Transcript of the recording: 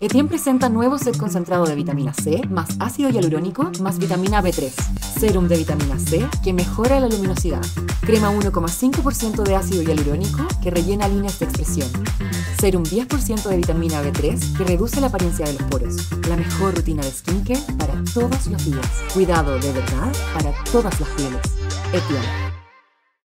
Etienne presenta nuevo set concentrado de vitamina C, más ácido hialurónico, más vitamina B3. Serum de vitamina C que mejora la luminosidad. Crema 1,5% de ácido hialurónico que rellena líneas de expresión. Serum 10% de vitamina B3 que reduce la apariencia de los poros. La mejor rutina de skincare para todos los días. Cuidado de verdad para todas las pieles. Etienne.